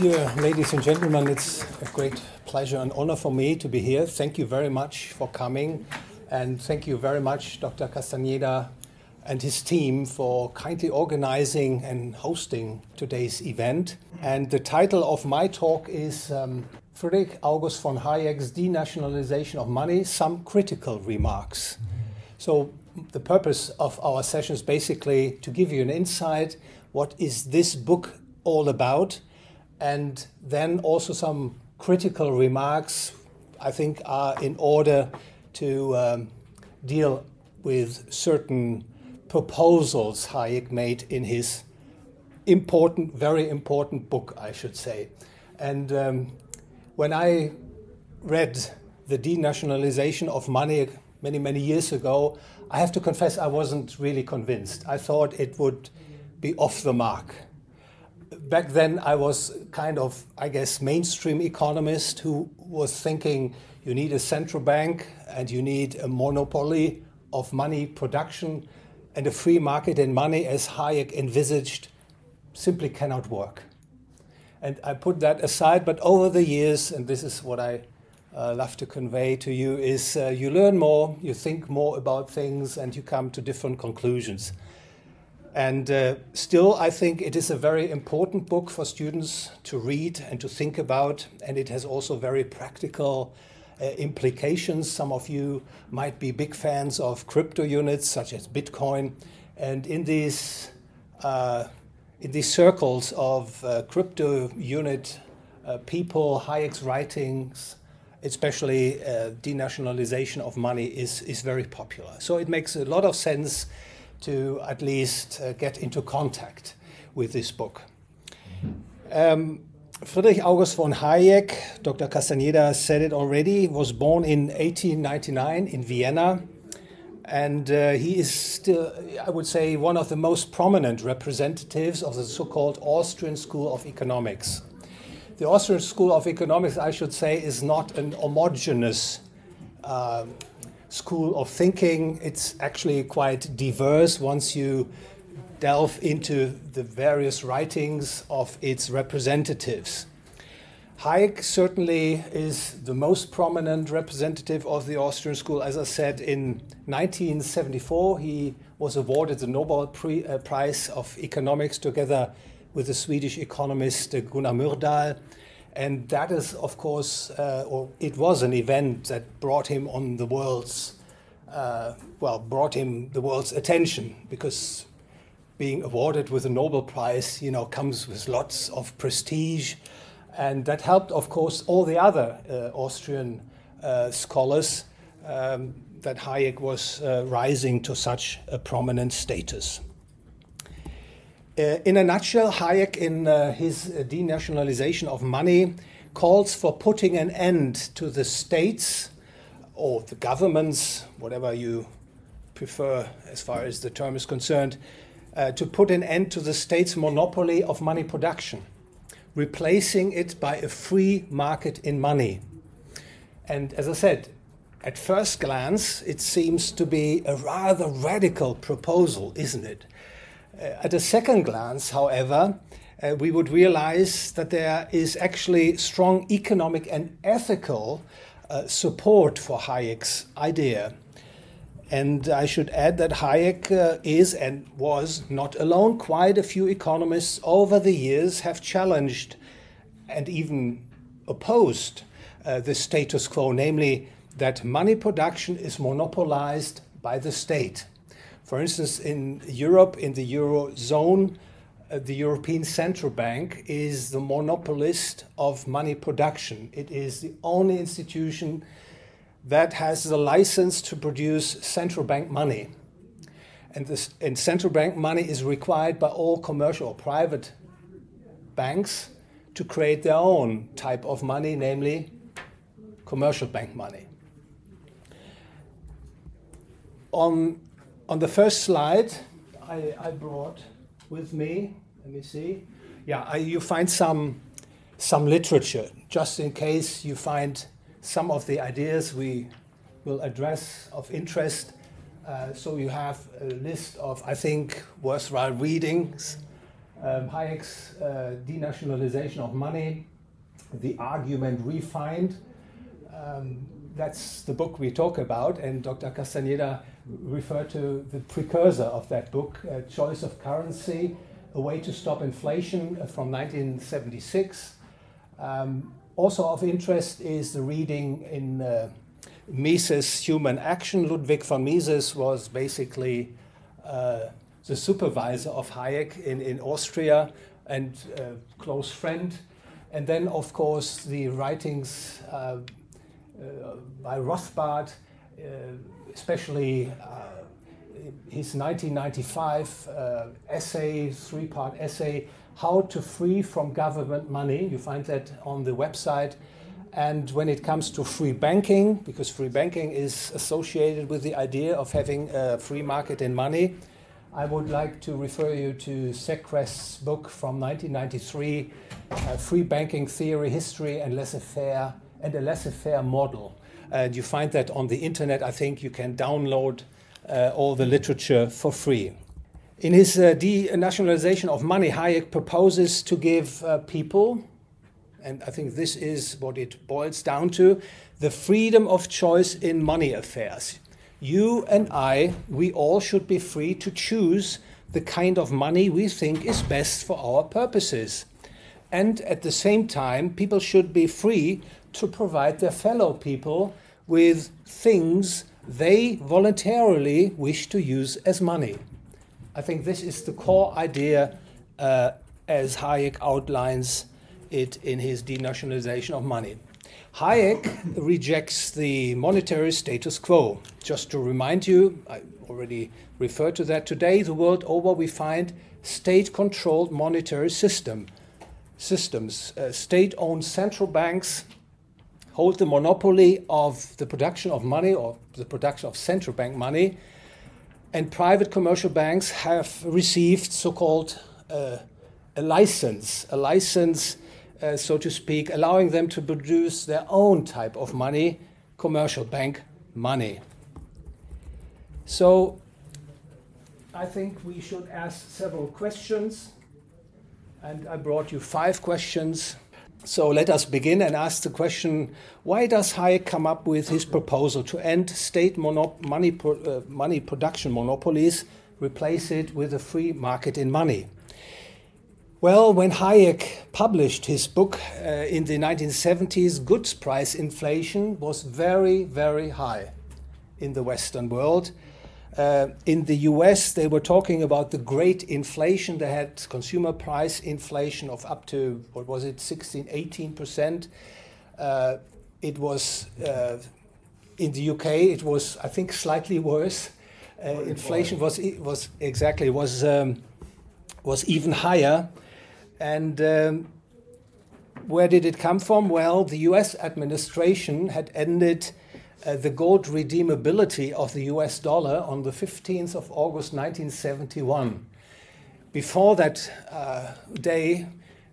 Dear ladies and gentlemen, it's a great pleasure and honor for me to be here. Thank you very much for coming, and thank you very much, Dr. Castaneda and his team, for kindly organizing and hosting today's event. And the title of my talk is um, Friedrich August von Hayek's Denationalization of Money Some Critical Remarks. So, the purpose of our session is basically to give you an insight what is this book all about and then also some critical remarks, I think, are in order to um, deal with certain proposals Hayek made in his important, very important book, I should say. And um, when I read The Denationalization of Money many, many years ago, I have to confess I wasn't really convinced. I thought it would be off the mark back then I was kind of, I guess, mainstream economist who was thinking you need a central bank and you need a monopoly of money production and a free market in money as Hayek envisaged simply cannot work. And I put that aside, but over the years, and this is what I uh, love to convey to you, is uh, you learn more, you think more about things, and you come to different conclusions. And uh, still, I think it is a very important book for students to read and to think about, and it has also very practical uh, implications. Some of you might be big fans of crypto units such as Bitcoin, and in these uh, in these circles of uh, crypto unit uh, people, Hayek's writings, especially uh, denationalization of money, is is very popular. So it makes a lot of sense to at least uh, get into contact with this book. Um, Friedrich August von Hayek, Dr. Castaneda said it already, was born in 1899 in Vienna. And uh, he is still, I would say, one of the most prominent representatives of the so called Austrian School of Economics. The Austrian School of Economics, I should say, is not an homogeneous uh, school of thinking. It's actually quite diverse once you delve into the various writings of its representatives. Hayek certainly is the most prominent representative of the Austrian school. As I said, in 1974, he was awarded the Nobel uh, Prize of Economics together with the Swedish economist uh, Gunnar Myrdal. And that is, of course, uh, or it was an event that brought him on the world's, uh, well, brought him the world's attention because being awarded with a Nobel Prize, you know, comes with lots of prestige. And that helped, of course, all the other uh, Austrian uh, scholars um, that Hayek was uh, rising to such a prominent status. Uh, in a nutshell, Hayek, in uh, his uh, denationalization of money, calls for putting an end to the states or the governments, whatever you prefer as far as the term is concerned, uh, to put an end to the state's monopoly of money production, replacing it by a free market in money. And as I said, at first glance, it seems to be a rather radical proposal, isn't it? Uh, at a second glance, however, uh, we would realize that there is actually strong economic and ethical uh, support for Hayek's idea. And I should add that Hayek uh, is and was not alone. Quite a few economists over the years have challenged and even opposed uh, the status quo, namely that money production is monopolized by the state. For instance, in Europe, in the Eurozone, uh, the European Central Bank is the monopolist of money production. It is the only institution that has the license to produce central bank money. And, this, and central bank money is required by all commercial or private banks to create their own type of money, namely commercial bank money. On on the first slide, I, I brought with me, let me see. Yeah, I, you find some, some literature, just in case you find some of the ideas we will address of interest. Uh, so you have a list of, I think, worthwhile readings um, Hayek's uh, denationalization of money, the argument refined. Um, that's the book we talk about, and Dr. Castaneda referred to the precursor of that book, uh, Choice of Currency, A Way to Stop Inflation uh, from 1976. Um, also of interest is the reading in uh, Mises' Human Action. Ludwig von Mises was basically uh, the supervisor of Hayek in, in Austria and uh, close friend. And then, of course, the writings uh, by Rothbard, uh, especially uh, his 1995 essay, three part essay, How to Free from Government Money. You find that on the website. And when it comes to free banking, because free banking is associated with the idea of having a free market in money, I would like to refer you to Sechrest's book from 1993, uh, Free Banking Theory, History, and Laissez-faire, and a laissez-faire model. And you find that on the internet. I think you can download uh, all the literature for free. In his uh, denationalization of money, Hayek proposes to give uh, people, and I think this is what it boils down to, the freedom of choice in money affairs you and I, we all should be free to choose the kind of money we think is best for our purposes. And at the same time, people should be free to provide their fellow people with things they voluntarily wish to use as money. I think this is the core idea uh, as Hayek outlines it in his denationalization of money. Hayek rejects the monetary status quo. Just to remind you, I already referred to that today, the world over we find state controlled monetary system systems. Uh, state owned central banks hold the monopoly of the production of money or the production of central bank money, and private commercial banks have received so called uh, a license, a license uh, so to speak, allowing them to produce their own type of money, commercial bank money. So I think we should ask several questions, and I brought you five questions. So let us begin and ask the question why does Hayek come up with his proposal to end state money, pro uh, money production monopolies, replace it with a free market in money? Well, when Hayek published his book uh, in the 1970s, goods price inflation was very, very high in the Western world. Uh, in the US, they were talking about the great inflation. They had consumer price inflation of up to, what was it, 16, 18%. Uh, it was, uh, in the UK, it was, I think, slightly worse. Uh, inflation was, was exactly, was, um, was even higher. And um, where did it come from? Well, the US administration had ended uh, the gold redeemability of the US dollar on the 15th of August 1971. Before that uh, day,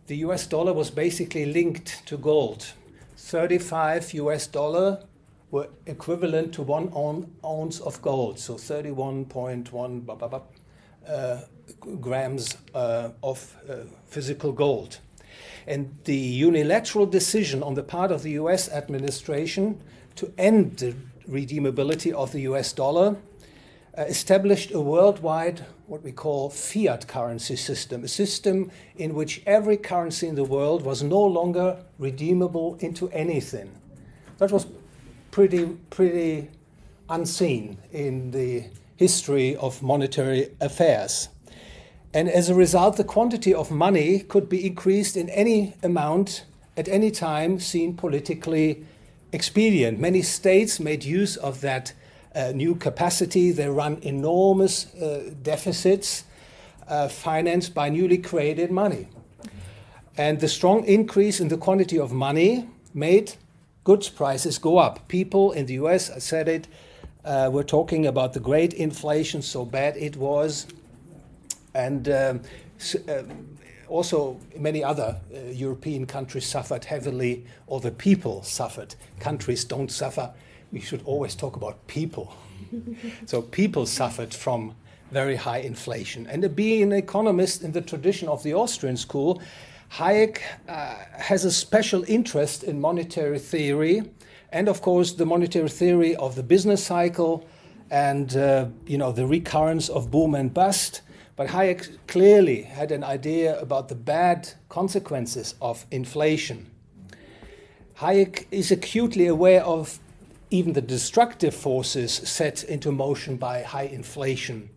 the US dollar was basically linked to gold. 35 US dollar were equivalent to one ounce of gold, so 31.1 uh, grams uh, of uh, physical gold. And the unilateral decision on the part of the US administration to end the redeemability of the US dollar uh, established a worldwide, what we call fiat currency system, a system in which every currency in the world was no longer redeemable into anything. That was pretty, pretty unseen in the history of monetary affairs. And as a result, the quantity of money could be increased in any amount at any time seen politically expedient. Many states made use of that uh, new capacity. They run enormous uh, deficits uh, financed by newly created money. And the strong increase in the quantity of money made goods prices go up. People in the US, I said it, uh, were talking about the great inflation, so bad it was and um, uh, also, many other uh, European countries suffered heavily, or the people suffered. Countries don't suffer. We should always talk about people. so, people suffered from very high inflation. And being an economist in the tradition of the Austrian school, Hayek uh, has a special interest in monetary theory and, of course, the monetary theory of the business cycle and uh, you know the recurrence of boom and bust. But Hayek clearly had an idea about the bad consequences of inflation. Hayek is acutely aware of even the destructive forces set into motion by high inflation.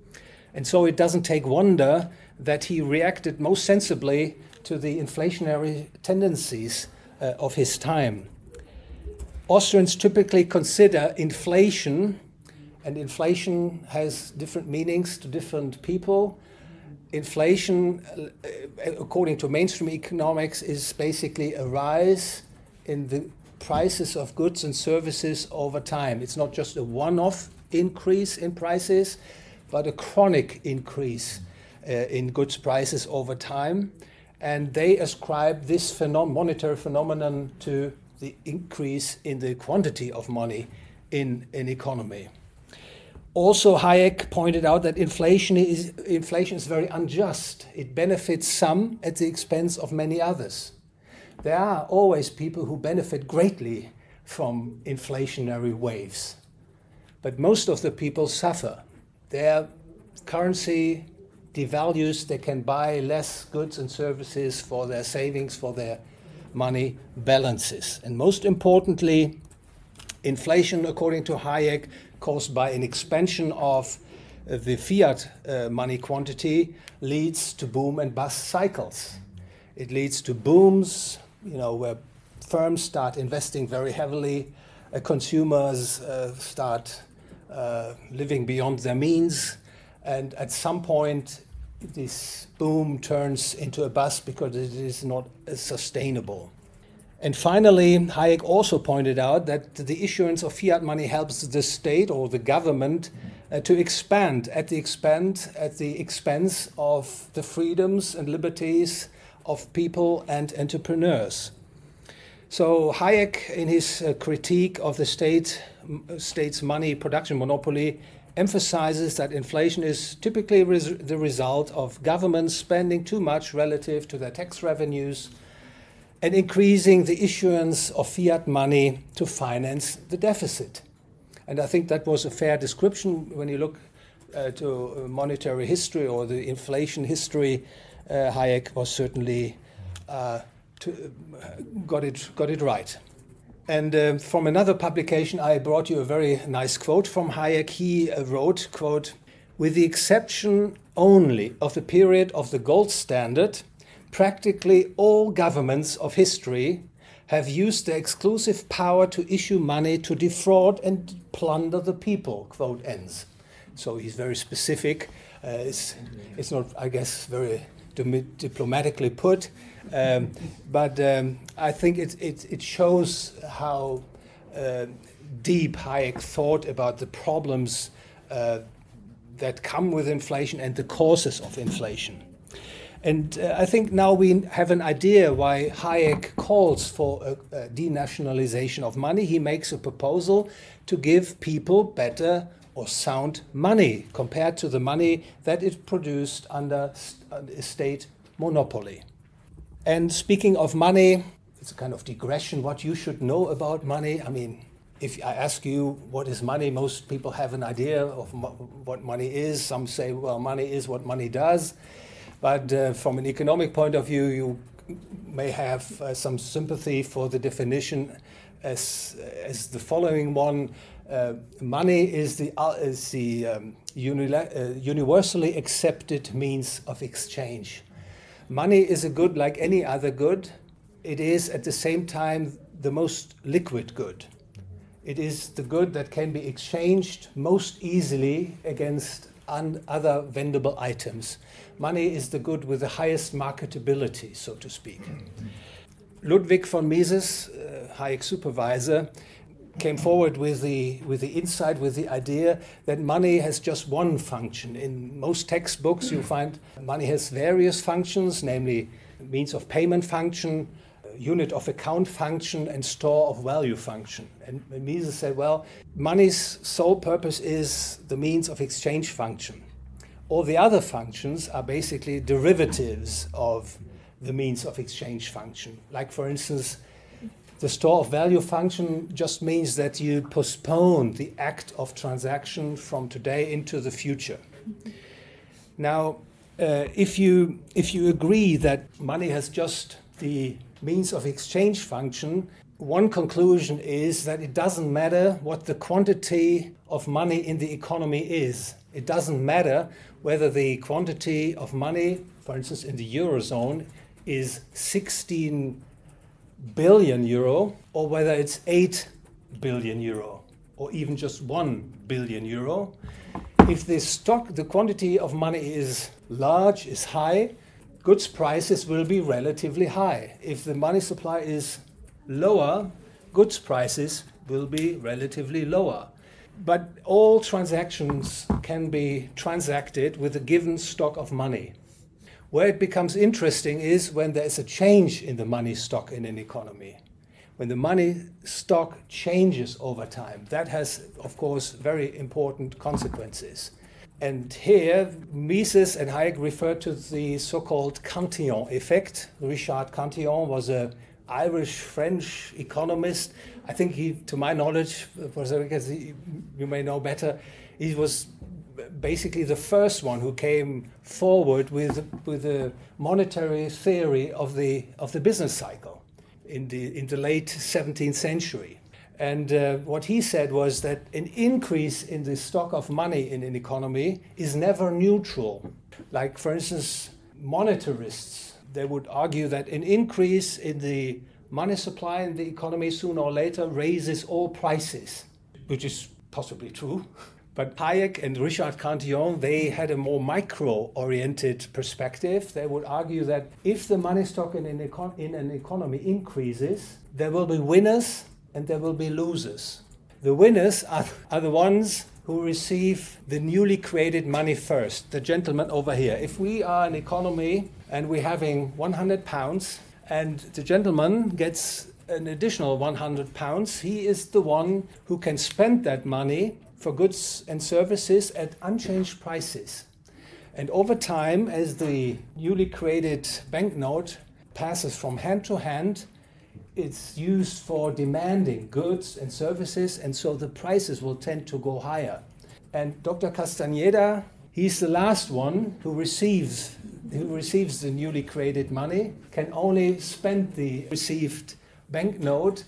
And so it doesn't take wonder that he reacted most sensibly to the inflationary tendencies uh, of his time. Austrians typically consider inflation, and inflation has different meanings to different people. Inflation, uh, according to mainstream economics, is basically a rise in the prices of goods and services over time. It's not just a one off increase in prices, but a chronic increase uh, in goods prices over time. And they ascribe this phenom- monetary phenomenon to the increase in the quantity of money in an economy. Also, Hayek pointed out that inflation is, inflation is very unjust. It benefits some at the expense of many others. There are always people who benefit greatly from inflationary waves, but most of the people suffer. Their currency devalues, they can buy less goods and services for their savings, for their money balances. And most importantly, inflation, according to Hayek, caused by an expansion of the fiat uh, money quantity, leads to boom and bust cycles. It leads to booms, you know, where firms start investing very heavily, uh, consumers uh, start uh, living beyond their means, and at some point, this boom turns into a bust because it is not sustainable. And finally, Hayek also pointed out that the issuance of fiat money helps the state or the government uh, to expand at the expense at the expense of the freedoms and liberties of people and entrepreneurs. So Hayek, in his uh, critique of the state, state's money production monopoly, emphasizes that inflation is typically res the result of governments spending too much relative to their tax revenues and increasing the issuance of fiat money to finance the deficit. And I think that was a fair description when you look uh, to monetary history or the inflation history. Uh, Hayek was certainly uh, to, got it got it right. And uh, from another publication, I brought you a very nice quote from Hayek. He uh, wrote, "quote With the exception only of the period of the gold standard, practically all governments of history have used their exclusive power to issue money to defraud and plunder the people, quote ends. So he's very specific. Uh, it's, it's not, I guess, very diplomatically put, um, but um, I think it, it, it shows how uh, deep Hayek thought about the problems uh, that come with inflation and the causes of inflation. And uh, I think now we have an idea why Hayek calls for a, a, denationalization of money. He makes a proposal to give people better or sound money compared to the money that is produced under st- state monopoly. And speaking of money, it's a kind of digression what you should know about money. I mean, if I ask you what is money, most people have an idea of mo- what money is. Some say, well, money is what money does. But uh, from an economic point of view, you may have uh, some sympathy for the definition as, as the following one. Uh, money is the, uh, is the um, uh, universally accepted means of exchange. Money is a good like any other good. It is at the same time the most liquid good. It is the good that can be exchanged most easily against other vendable items. Money is the good with the highest marketability, so to speak. Ludwig von Mises, uh, Hayek supervisor, came forward with the, with the insight, with the idea that money has just one function. In most textbooks, you find money has various functions, namely means of payment function, unit of account function, and store of value function. And Mises said, well, money's sole purpose is the means of exchange function. All the other functions are basically derivatives of the means of exchange function. Like, for instance, the store of value function just means that you postpone the act of transaction from today into the future. Now, uh, if, you, if you agree that money has just the means of exchange function, one conclusion is that it doesn't matter what the quantity of money in the economy is. It doesn't matter whether the quantity of money, for instance, in the Eurozone, is 16 billion euro or whether it's 8 billion euro or even just 1 billion euro. If the stock, the quantity of money is large, is high, goods prices will be relatively high. If the money supply is lower, goods prices will be relatively lower. But all transactions can be transacted with a given stock of money. Where it becomes interesting is when there is a change in the money stock in an economy. When the money stock changes over time, that has, of course, very important consequences. And here, Mises and Hayek refer to the so called Cantillon effect. Richard Cantillon was an Irish French economist. I think he, to my knowledge, you may know better, he was basically the first one who came forward with, with a monetary theory of the, of the business cycle in the, in the late 17th century. And uh, what he said was that an increase in the stock of money in an economy is never neutral. Like, for instance, monetarists, they would argue that an increase in the money supply in the economy sooner or later raises all prices, which is possibly true. But Hayek and Richard Cantillon, they had a more micro-oriented perspective. They would argue that if the money stock in an, econ- in an economy increases, there will be winners and there will be losers. The winners are, are the ones who receive the newly created money first, the gentleman over here. If we are an economy and we're having 100 pounds and the gentleman gets an additional 100 pounds, he is the one who can spend that money for goods and services at unchanged prices. And over time, as the newly created banknote passes from hand to hand, it's used for demanding goods and services, and so the prices will tend to go higher. And Dr. Castaneda, he's the last one who receives who receives the newly created money, can only spend the received banknote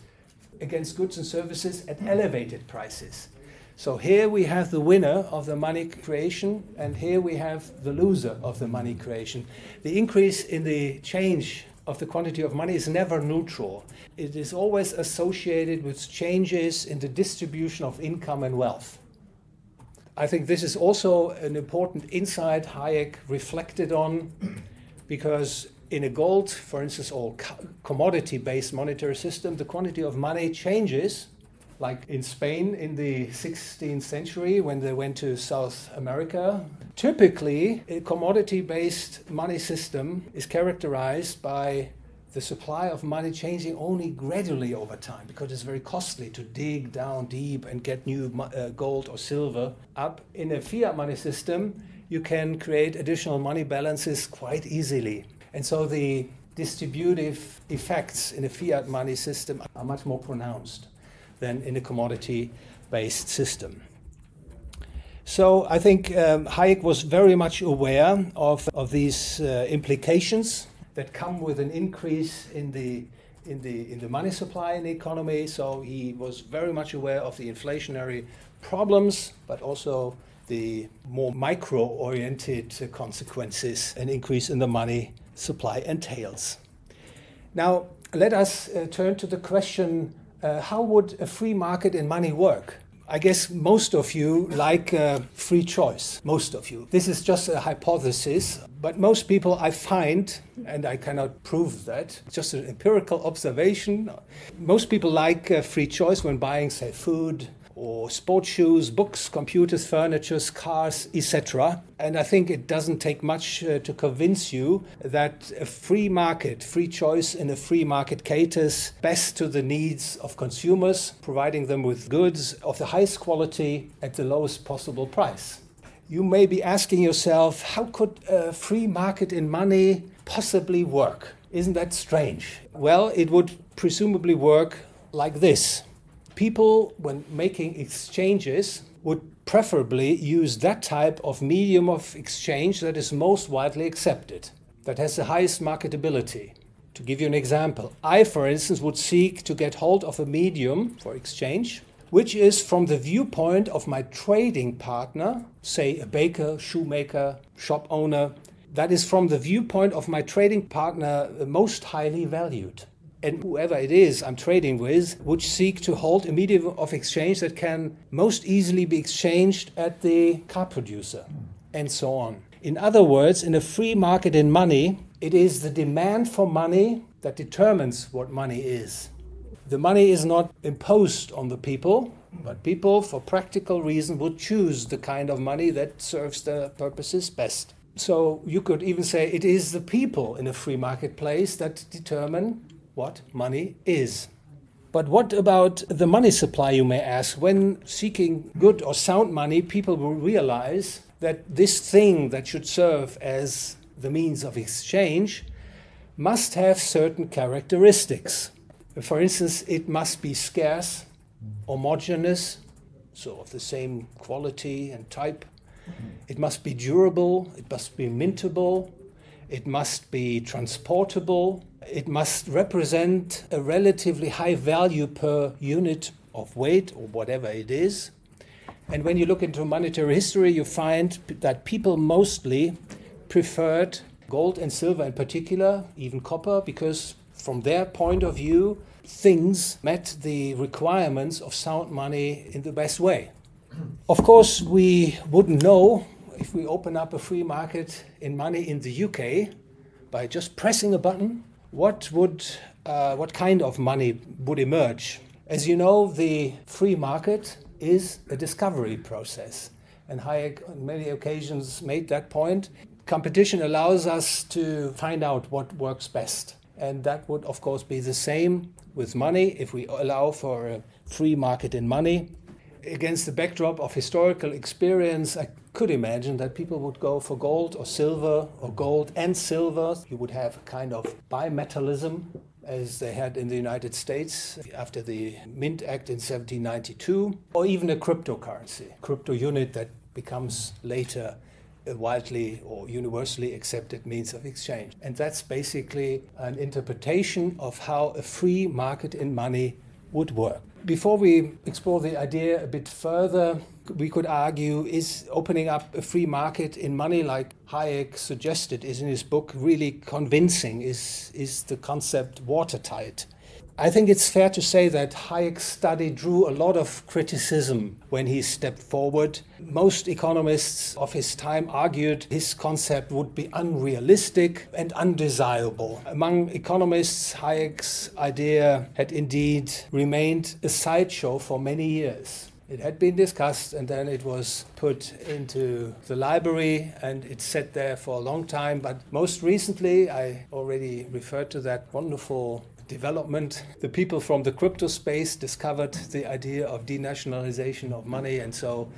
against goods and services at elevated prices. So here we have the winner of the money creation, and here we have the loser of the money creation. The increase in the change of the quantity of money is never neutral. It is always associated with changes in the distribution of income and wealth. I think this is also an important insight Hayek reflected on because in a gold, for instance, or commodity based monetary system, the quantity of money changes like in Spain in the 16th century when they went to South America. Typically, a commodity based money system is characterized by the supply of money changing only gradually over time because it's very costly to dig down deep and get new uh, gold or silver up. In a fiat money system, you can create additional money balances quite easily. And so the distributive effects in a fiat money system are much more pronounced than in a commodity based system. So I think um, Hayek was very much aware of, of these uh, implications that come with an increase in the, in, the, in the money supply in the economy. So he was very much aware of the inflationary problems, but also the more micro oriented consequences an increase in the money supply entails. Now, let us uh, turn to the question uh, how would a free market in money work? I guess most of you like uh, free choice. Most of you. This is just a hypothesis, but most people I find, and I cannot prove that, just an empirical observation. Most people like uh, free choice when buying, say, food, or sports shoes, books, computers, furniture, cars, etc. And I think it doesn't take much uh, to convince you that a free market, free choice in a free market caters best to the needs of consumers, providing them with goods of the highest quality at the lowest possible price. you may be asking yourself, how could a free market in money possibly work? Isn't that strange? Well, it would presumably work like this. People, when making exchanges, would preferably use that type of medium of exchange that is most widely accepted, that has the highest marketability. To give you an example, I, for instance, would seek to get hold of a medium for exchange which is from the viewpoint of my trading partner, say a baker, shoemaker, shop owner, that is from the viewpoint of my trading partner most highly valued. And whoever it is I'm trading with would seek to hold a medium of exchange that can most easily be exchanged at the car producer, and so on. In other words, in a free market in money, it is the demand for money that determines what money is. The money is not imposed on the people, but people, for practical reasons, would choose the kind of money that serves their purposes best. So you could even say it is the people in a free marketplace that determine what money is. But what about the money supply, you may ask? When seeking good or sound money, people will realize that this thing that should serve as the means of exchange must have certain characteristics. For instance, it must be scarce, homogeneous, so of the same quality and type. It must be durable, it must be mintable, it must be transportable, it must represent a relatively high value per unit of weight or whatever it is. And when you look into monetary history, you find that people mostly preferred gold and silver in particular, even copper, because from their point of view, things met the requirements of sound money in the best way. Of course, we wouldn't know if we open up a free market in money in the UK by just pressing a button what would uh, what kind of money would emerge. As you know, the free market is a discovery process, and Hayek on many occasions made that point. Competition allows us to find out what works best. And that would, of course, be the same with money if we allow for a free market in money. Against the backdrop of historical experience, I could imagine that people would go for gold or silver or gold and silver. You would have a kind of bimetallism as they had in the United States after the Mint Act in 1792, or even a cryptocurrency, crypto unit that becomes later a widely or universally accepted means of exchange. And that's basically an interpretation of how a free market in money would work. Before we explore the idea a bit further, we could argue is opening up a free market in money, like Hayek suggested, is in his book really convincing? Is, is the concept watertight? I think it's fair to say that Hayek's study drew a lot of criticism when he stepped forward. Most economists of his time argued his concept would be unrealistic and undesirable. Among economists, Hayek's idea had indeed remained a sideshow for many years. It had been discussed and then it was put into the library and it sat there for a long time. But most recently, I already referred to that wonderful development. The people from the crypto space discovered the idea of denationalization of money, and so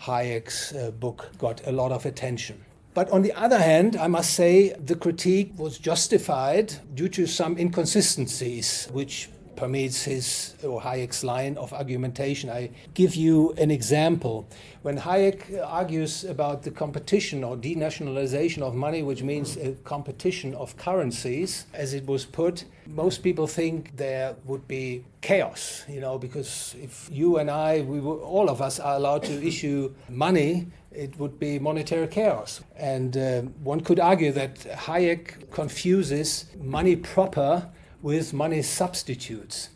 Hayek's uh, book got a lot of attention. But on the other hand, I must say the critique was justified due to some inconsistencies which permeates his or Hayek's line of argumentation. I give you an example. When Hayek argues about the competition or denationalization of money, which means a competition of currencies, as it was put, most people think there would be chaos, you know, because if you and I, we were, all of us are allowed to issue money, it would be monetary chaos. And uh, one could argue that Hayek confuses money proper with money substitutes.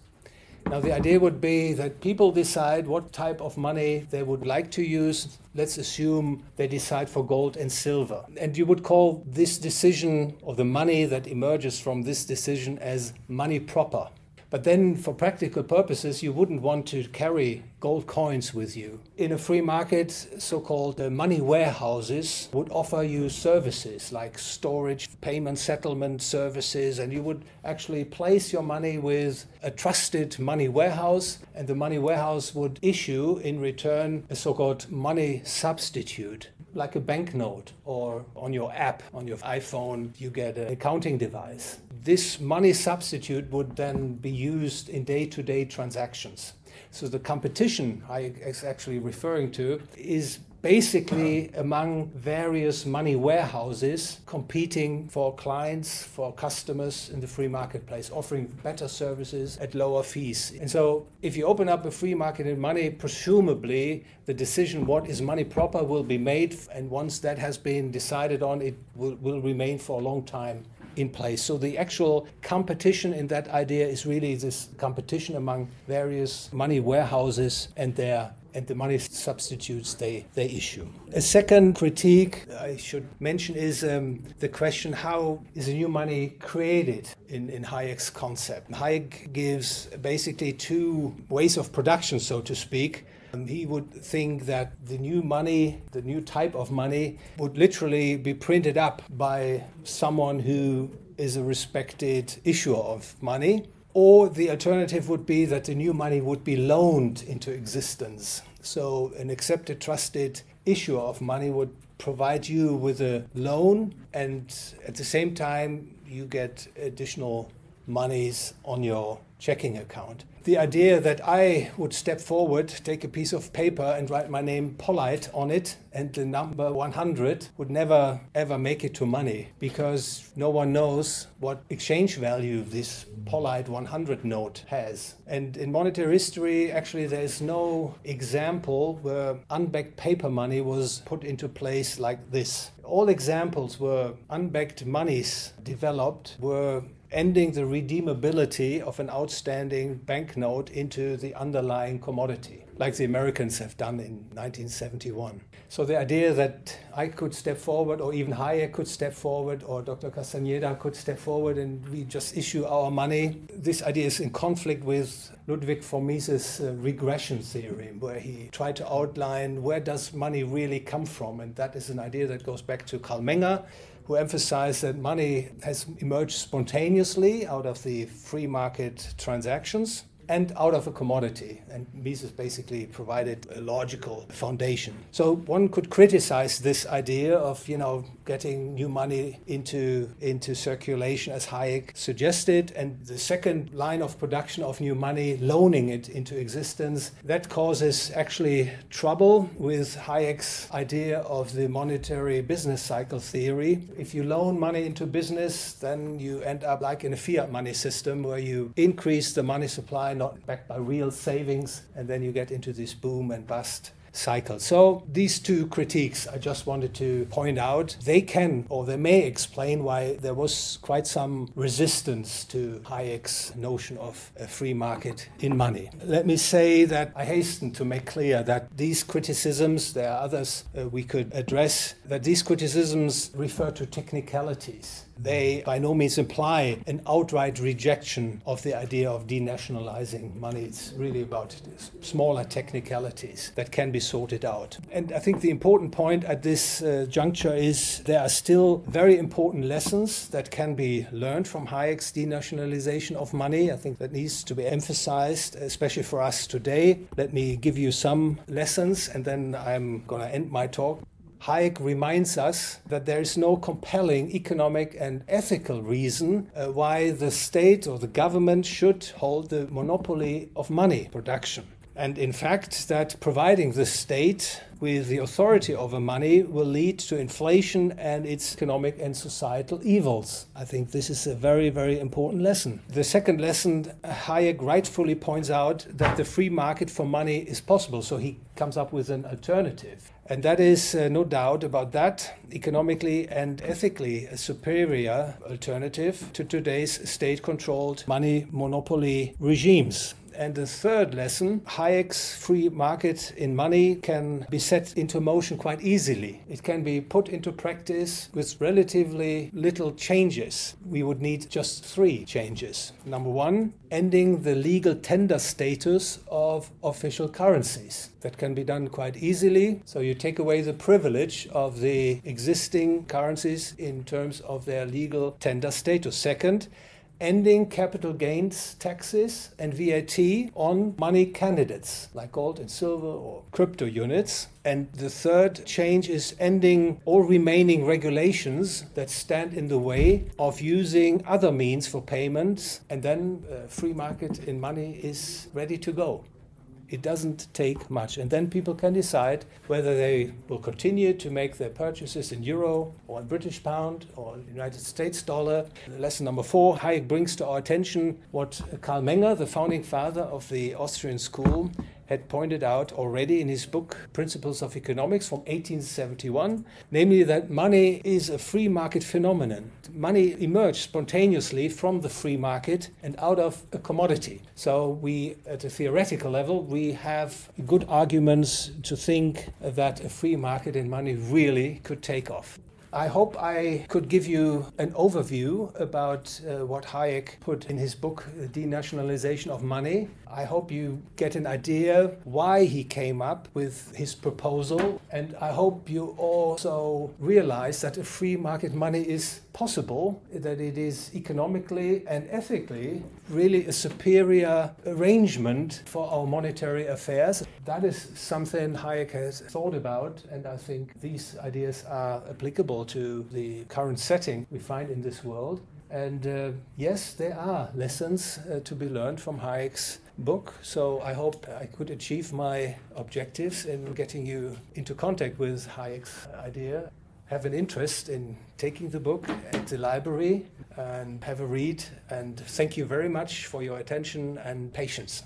Now, the idea would be that people decide what type of money they would like to use. Let's assume they decide for gold and silver. And you would call this decision, or the money that emerges from this decision, as money proper. But then, for practical purposes, you wouldn't want to carry gold coins with you. In a free market, so called uh, money warehouses would offer you services like storage, payment settlement services, and you would actually place your money with a trusted money warehouse, and the money warehouse would issue in return a so called money substitute. like a banknote or on your app on your iPhone you get an accounting device. This money substitute would then be used in day-to-day transactions. So the competition I is actually referring to is basically among various money warehouses competing for clients, for customers in the free marketplace, offering better services at lower fees. And so, if you open up a free market in money, presumably the decision what is money proper will be made, and once that has been decided on, it will, will remain for a long time in place. So the actual competition in that idea is really this competition among various money warehouses and their and the money substitutes they, they issue. A second critique I should mention is um, the question how is a new money created in, in Hayek's concept? Hayek gives basically two ways of production, so to speak. He would think that the new money, the new type of money, would literally be printed up by someone who is a respected issuer of money. Or the alternative would be that the new money would be loaned into existence. So, an accepted, trusted issuer of money would provide you with a loan, and at the same time, you get additional monies on your checking account the idea that I would step forward, take a piece of paper, and write my name Polleit on it, and the number 100 would never ever make it to money because no one knows what exchange value this Polleit 100 note has. And in monetary history, actually, there is no example where unbacked paper money was put into place like this. All examples where unbacked monies developed were ending the redeemability of an outstanding banknote into the underlying commodity, like the Americans have done in 1971. So the idea that I could step forward, or even Hayek could step forward, or Dr. Castaneda could step forward and we just issue our money, this idea is in conflict with Ludwig von Mises' uh, regression theorem, where he tried to outline where does money really come from, and that is an idea that goes back to Carl Menger, who emphasized that money has emerged spontaneously out of the free market transactions and out of a commodity. And Mises basically provided a logical foundation. So one could criticize this idea of, you know, getting new money into, into circulation as Hayek suggested. And the second line of production of new money, loaning it into existence, that causes actually trouble with Hayek's idea of the monetary business cycle theory. If you loan money into business, then you end up like in a fiat money system where you increase the money supply not backed by real savings, and then you get into this boom and bust cycle. So these two critiques I just wanted to point out, they can or they may explain why there was quite some resistance to Hayek's notion of a free market in money. Let me say that I hasten to make clear that these criticisms, there are others uh, we could address, that these criticisms refer to technicalities they by no means imply an outright rejection of the idea of denationalizing money. It's really about smaller technicalities that can be sorted out. And I think the important point at this uh, juncture is there are still very important lessons that can be learned from Hayek's denationalization of money. I think that needs to be emphasized, especially for us today. Let me give you some lessons and then I'm going to end my talk. Hayek reminds us that there is no compelling economic and ethical reason uh, why the state or the government should hold the monopoly of money production. And in fact, that providing the state with the authority over money will lead to inflation and its economic and societal evils. I think this is a very, very important lesson. The second lesson, Hayek rightfully points out that the free market for money is possible, so he comes up with an alternative. And that is uh, no doubt about that, economically and ethically a superior alternative to today's state controlled money monopoly regimes. And the third lesson Hayek's free market in money can be set into motion quite easily. It can be put into practice with relatively little changes. We would need just three changes. Number one, ending the legal tender status of official currencies. That can be done quite easily. So you take away the privilege of the existing currencies in terms of their legal tender status. Second, ending capital gains taxes and VAT on money candidates like gold and silver or crypto units. And the third change is ending all remaining regulations that stand in the way of using other means for payments. And then uh, free market in money is ready to go. It doesn't take much. And then people can decide whether they will continue to make their purchases in euro or in British pound or United States dollar. Lesson number four Hayek brings to our attention what Carl Menger, the founding father of the Austrian school, had pointed out already in his book Principles of Economics from 1871, namely that money is a free market phenomenon. Money emerged spontaneously from the free market and out of a commodity. So we, at a theoretical level, we have good arguments to think that a free market in money really could take off. I hope I could give you an overview about uh, what Hayek put in his book, the Denationalization of Money. I hope you get an idea why he came up with his proposal, and I hope you also realize that a free market money is possible, that it is economically and ethically really a superior arrangement for our monetary affairs. That is something Hayek has thought about, and I think these ideas are applicable to the current setting we find in this world. And uh, yes, there are lessons uh, to be learned from Hayek's book. So I hope I could achieve my objectives in getting you into contact with Hayek's idea have an interest in taking the book at the library and have a read. And thank you very much for your attention and patience.